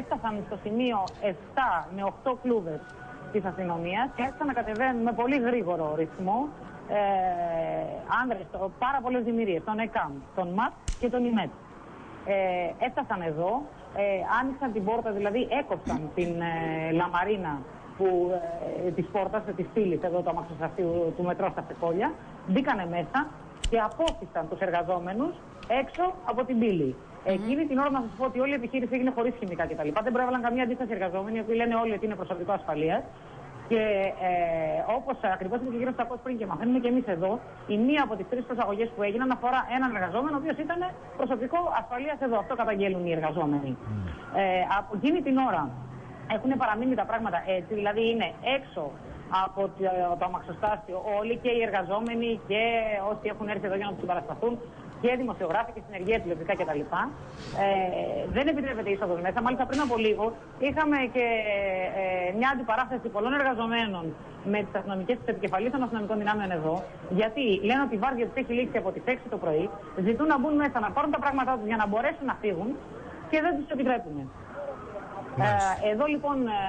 έφτασαν στο σημείο 7 με 8 κλούβες της αστυνομίας και άρχισαν να κατεβαίνουν με πολύ γρήγορο ρυθμό ε, άνδρες, το- πάρα πολλές δημιουργίες, τον ΕΚΑΜ, τον ΜΑΤ και τον ΙΜΕΤ. Ε, έφτασαν εδώ, ε, άνοιξαν την πόρτα, δηλαδή έκοψαν την ε, λαμαρίνα που, ε, της πόρτας, ε, της πύλης εδώ του αμαξοστασίου του μετρό στα Σεκόλια, μπήκανε μέσα και απόφυσαν τους εργαζόμενους έξω από την πύλη. Εκείνη την ώρα να σας πω ότι όλη η επιχείρηση έγινε χωρίς χημικά κτλ. Δεν προέβαλαν καμία αντίσταση οι εργαζόμενοι, οι οποίοι λένε όλοι ότι είναι προσωπικό ασφαλείας. Και ε, όπως ακριβώς είπε και ο κ. Στακό πριν και μαθαίνουμε και εμείς εδώ, η μία από τις τρεις προσαγωγές που έγιναν αφορά έναν εργαζόμενο, ο οποίος ήταν προσωπικό ασφαλείας εδώ. Αυτό καταγγέλουν οι εργαζόμενοι. Ε, από εκείνη την ώρα έχουν παραμείνει τα πράγματα έτσι, δηλαδή είναι έξω από το, το αμαξοστάσιο όλοι και οι εργαζόμενοι και όσοι έχουν έρθει εδώ για να τους συμπαρασταθούν και δημοσιογράφοι και συνεργεία τηλεοπτικά κτλ. Ε, δεν επιτρέπεται είσοδος μέσα. Μάλιστα πριν από λίγο είχαμε και ε, μια αντιπαράθεση πολλών εργαζομένων με τις αστυνομικές της επικεφαλής των αστυνομικών δυνάμεων εδώ. Γιατί λένε ότι η βάρδια τους έχει λήξει από τις 6 το πρωί, ζητούν να μπουν μέσα, να πάρουν τα πράγματά τους για να μπορέσουν να φύγουν και δεν τους επιτρέπουν. Ε, εδώ λοιπόν ε,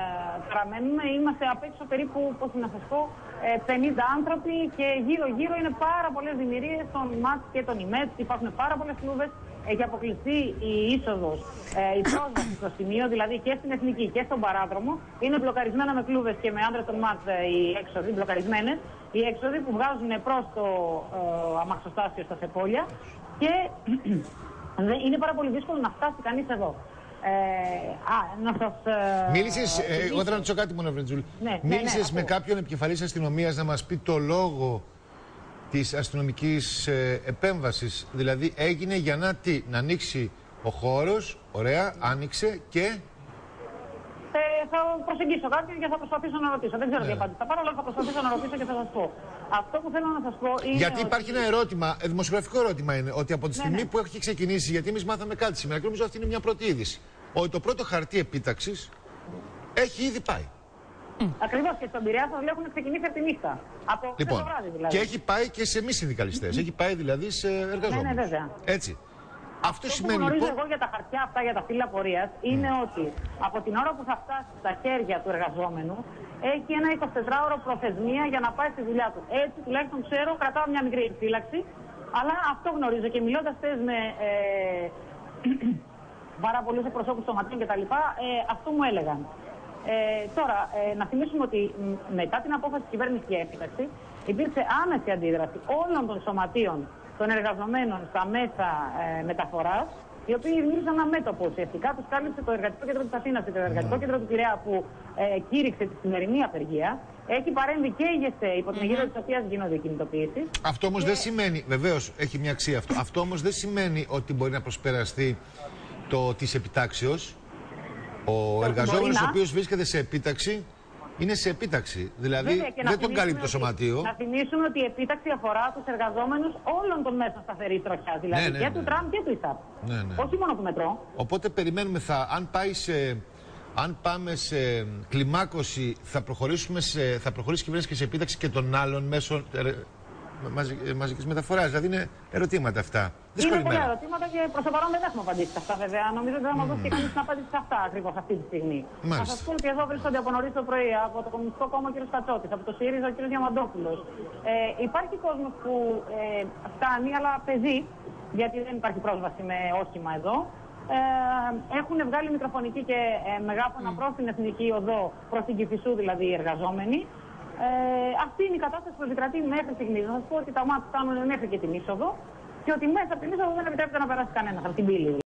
παραμένουμε, είμαστε απ' έξω περίπου, πώς να σας πω, ε, 50 άνθρωποι και γύρω-γύρω είναι πάρα πολλές δημιουργίες των ΜΑΤ και των ΙΜΕΤ, υπάρχουν πάρα πολλές κλούβες, έχει αποκλειστεί η είσοδος, ε, η πρόσβαση στο σημείο, δηλαδή και στην Εθνική και στον παράδρομο, είναι μπλοκαρισμένα με κλούβες και με άντρες των ΜΑΤ ε, οι έξοδοι, μπλοκαρισμένες, οι έξοδοι που βγάζουν προς το ε, αμαξοστάσιο στα Σεπόλια. Και δεν- είναι πάρα πολύ δύσκολο να φτάσει κανείς εδώ. Ε, α, να σας... ε, Μίλησες, εξηγήσω. εγώ θέλω να ρωτήσω κάτι μόνο, Βρετζούλ. Ναι, ναι, Μίλησες ναι, με ακούω. κάποιον επικεφαλής αστυνομίας να μας πει το λόγο της αστυνομικής επέμβασης. Δηλαδή, έγινε για να τι, να ανοίξει ο χώρος, ωραία, άνοιξε και. Ε, θα προσεγγίσω κάποιον και θα προσπαθήσω να ρωτήσω. Δεν ξέρω Ναι. τι απάντηση θα πάρω, αλλά θα προσπαθήσω να ρωτήσω και θα σας πω. Αυτό που θέλω να σας πω είναι. Γιατί ότι- υπάρχει ένα ερώτημα, ε, δημοσιογραφικό ερώτημα είναι, ότι από τη Ναι, στιγμή ναι. που έχει ξεκινήσει, γιατί εμείς μάθαμε κάτι σήμερα και νομίζω αυτή είναι μια πρώτη είδηση, ότι το πρώτο χαρτί επίταξης έχει ήδη πάει. Ακριβώς και στον Πειραιά σας λέω έχουν ξεκινήσει από τη νύχτα. Από χθες Λοιπόν, το βράδυ δηλαδή. και έχει πάει και σε μη συνδικαλιστές. Έχει πάει δηλαδή σε εργαζόμενου. Ναι, ναι, βέβαια. Έτσι. Αυτό Αυτό που σημαίνει γνωρίζω λοιπόν. εγώ για τα χαρτιά αυτά, για τα φύλλα πορείας, είναι ότι από την ώρα που θα φτάσει στα χέρια του εργαζόμενου, έχει ένα 24ωρο προθεσμία για να πάει στη δουλειά του. Έτσι τουλάχιστον ξέρω, κρατάω μια μικρή επιφύλαξη, αλλά αυτό γνωρίζω και μιλώντας χθες με ε, πάρα πολλούς εκπροσώπους σωματείων κτλ., ε, αυτό μου έλεγαν. Ε, τώρα, ε, να θυμίσουμε ότι μ, μετά την απόφαση της κυβέρνησης για έπιταξη, υπήρξε άμεση αντίδραση όλων των σωματείων των εργαζομένων στα μέσα ε, μεταφοράς, οι οποίοι δημιούργησαν ένα μέτωπο. Ουσιαστικά τους κάλυψε το Εργατικό Κέντρο της Αθήνας και το Εργατικό Κέντρο του Πειραιά που ε, κήρυξε τη σημερινή απεργία. Έχει παρέμβει και η ΓΕΣΕ, υπό την αιγύδα της οποίας γίνονται οι κινητοποιήσεις. Αυτό όμως δεν σημαίνει. Βεβαίως έχει μια αξία αυτό. Αυτό όμως δεν σημαίνει ότι μπορεί να προσπεραστεί το της επιτάξεως. Ο εργαζόμενο μπορεί ο να. οποίος βρίσκεται σε επίταξη είναι σε επίταξη. Δηλαδή Βέβαια, και να δεν τον θυμίσουμε καλύπτει το ότι- σωματείο. Να θυμίσουμε ότι η επίταξη αφορά τους εργαζόμενους όλων των μέσων σταθερή τροχιά. Δηλαδή Ναι, ναι, και ναι. του τραμ και του ΙΣΑΠ. Ναι, ναι. Όχι μόνο του μετρό. Οπότε περιμένουμε, θα, αν, πάει σε, αν πάμε σε κλιμάκωση, θα, προχωρήσουμε σε, θα προχωρήσει η κυβέρνηση και σε επίταξη και των άλλων μέσων ε, μαζι, ε, μαζικής μεταφοράς. Δηλαδή είναι ερωτήματα αυτά. Δύσκολη Είναι πολλά μέρα. ερωτήματα και προς το παρόν δεν έχουμε απαντήσει σε αυτά, βέβαια. Νομίζω ότι δεν θα μα δώσει κανείς την απάντηση σε αυτά ακριβώς αυτή τη στιγμή. Μάλιστα. Θα σας πω ότι εδώ βρίσκονται από νωρίς το πρωί από το Κομμουνιστικό Κόμμα ο κ. Κατσότης, από το ΣΥΡΙΖΑ ο κ. Διαμαντόπουλος. Ε, υπάρχει κόσμος που ε, φτάνει, αλλά πεζεί, γιατί δεν υπάρχει πρόσβαση με όχημα εδώ. Ε, έχουν βγάλει μικροφωνική και ε, μεγάφωνα προς την εθνική οδό, προς την Κηφισού δηλαδή οι εργαζόμενοι. Ε, αυτή είναι η κατάσταση που επικρατεί μέχρι στιγμή. Να σας πω ότι τα μάτια φτάνουν μέχρι και την είσοδο και ότι μέσα από την είσοδο δεν επιτρέπεται να περάσει κανένας από την πύλη.